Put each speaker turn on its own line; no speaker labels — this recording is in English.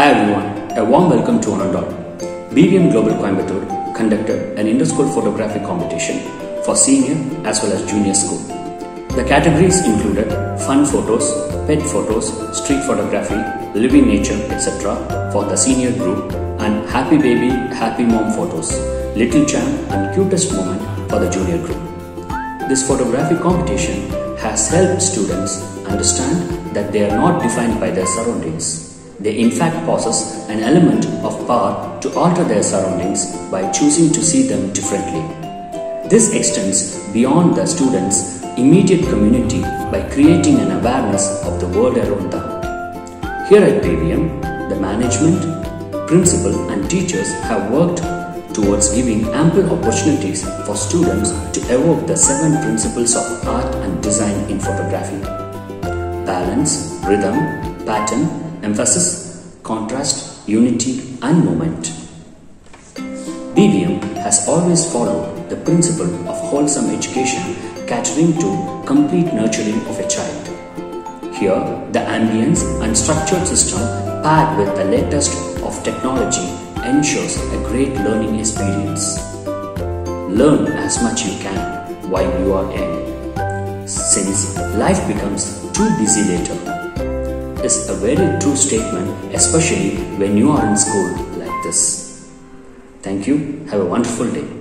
Hi everyone, a warm welcome to and all. BVM Global Coimbatore conducted an inter-school photography competition for senior as well as junior school. The categories included fun photos, pet photos, street photography, living nature, etc. for the senior group and happy baby, happy mom photos, little champ and cutest moment for the junior group. This photography competition has helped students understand that they are not defined by their surroundings. They in fact possess an element of power to alter their surroundings by choosing to see them differently. This extends beyond the students' immediate community by creating an awareness of the world around them. Here at BVM, the management, principal and teachers have worked towards giving ample opportunities for students to evoke the seven principles of art and design in photography. Balance, rhythm, pattern, emphasis, contrast, unity and movement. BVM has always followed the principle of wholesome education catering to complete nurturing of a child. Here, the ambience and structured system paired with the latest of technology ensures a great learning experience. Learn as much you can while you are young, since life becomes too busy later. Is a very true statement, especially when you are in school like this. Thank you. Have a wonderful day.